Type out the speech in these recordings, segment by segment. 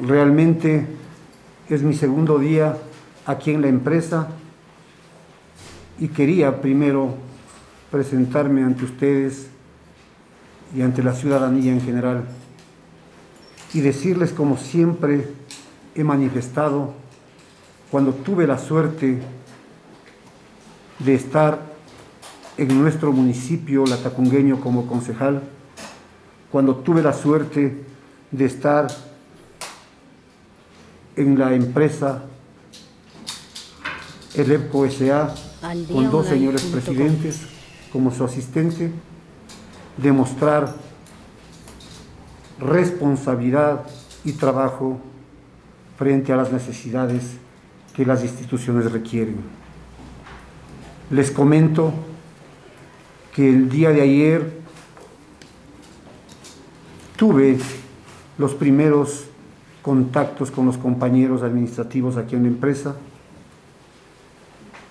Realmente es mi segundo día aquí en la empresa y quería primero presentarme ante ustedes y ante la ciudadanía en general y decirles como siempre he manifestado cuando tuve la suerte de estar en nuestro municipio latacungueño como concejal, cuando tuve la suerte de estar en la empresa el EPCO S.A. con dos señores presidentes como su asistente, demostrar responsabilidad y trabajo frente a las necesidades que las instituciones requieren. Les comento que el día de ayer tuve los primeros contactos con los compañeros administrativos aquí en la empresa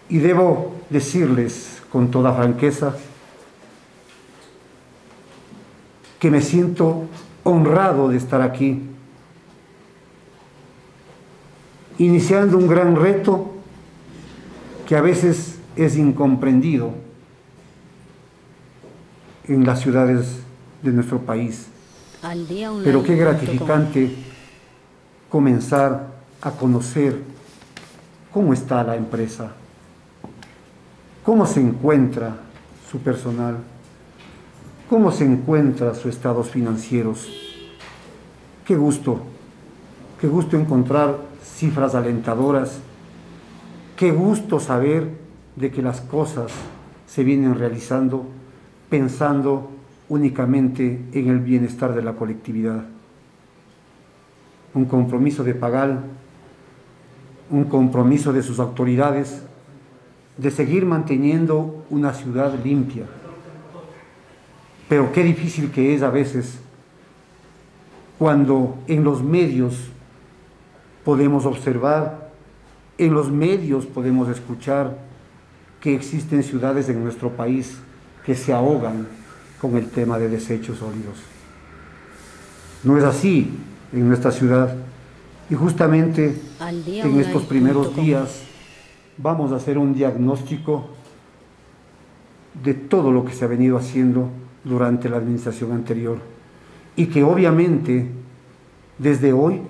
y debo decirles con toda franqueza que me siento honrado de estar aquí, iniciando un gran reto que a veces es incomprendido en las ciudades de nuestro país. Pero qué gratificante comenzar a conocer cómo está la empresa, cómo se encuentra su personal, cómo se encuentra sus estados financieros. Qué gusto, qué gusto encontrar cifras alentadoras, qué gusto saber de que las cosas se vienen realizando pensando únicamente en el bienestar de la colectividad un compromiso de pagar, un compromiso de sus autoridades de seguir manteniendo una ciudad limpia. Pero qué difícil que es a veces cuando en los medios podemos observar, en los medios podemos escuchar que existen ciudades en nuestro país que se ahogan con el tema de desechos sólidos. No es así en nuestra ciudad. Y justamente en estos primeros días vamos a hacer un diagnóstico de todo lo que se ha venido haciendo durante la administración anterior y que obviamente desde hoy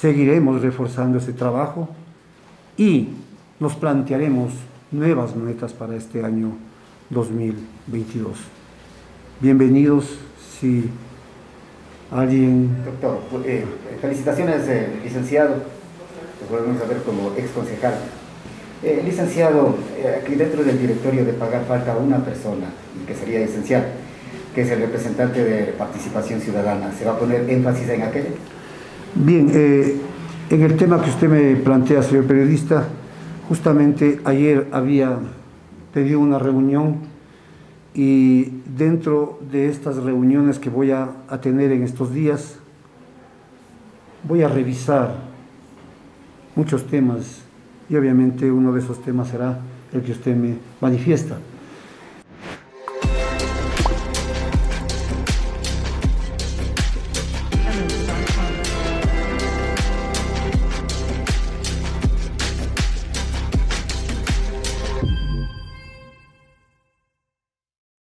seguiremos reforzando ese trabajo y nos plantearemos nuevas metas para este año 2022. Bienvenidos, si alguien... Doctor, eh, felicitaciones, eh, licenciado, lo volvemos a ver como ex concejal. Eh, licenciado, aquí dentro del directorio de Pagar falta una persona, que sería esencial, que es el representante de participación ciudadana. ¿Se va a poner énfasis en aquello? Bien, en el tema que usted me plantea, señor periodista, justamente ayer había pedido una reunión y dentro de estas reuniones que voy a, tener en estos días, voy a revisar muchos temas y obviamente uno de esos temas será el que usted me manifiesta.